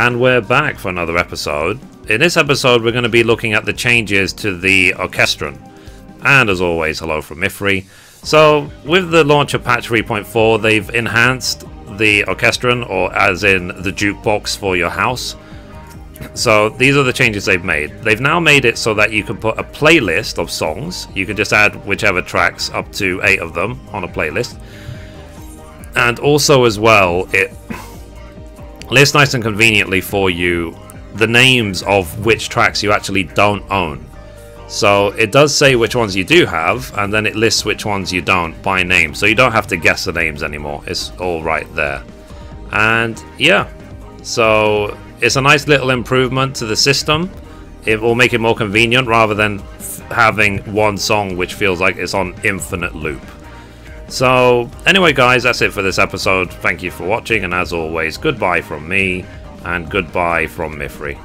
And we're back for another episode. In this episode, we're going to be looking at the changes to the Orchestrion. And as always, hello from Mithrie. So, with the launch of patch 3.4, they've enhanced the Orchestrion, or as in the jukebox for your house. So, these are the changes they've made. They've now made it so that you can put a playlist of songs. You can just add whichever tracks, up to eight of them, on a playlist. And also, as well, it lists nice and conveniently for you the names of which tracks you actually don't own. So it does say which ones you do have, and then it lists which ones you don't by name. So you don't have to guess the names anymore. It's all right there. And yeah, so it's a nice little improvement to the system. It will make it more convenient rather than having one song which feels like it's on infinite loop. So, anyway, guys, that's it for this episode. Thank you for watching, and as always, goodbye from me, and goodbye from Mithrie.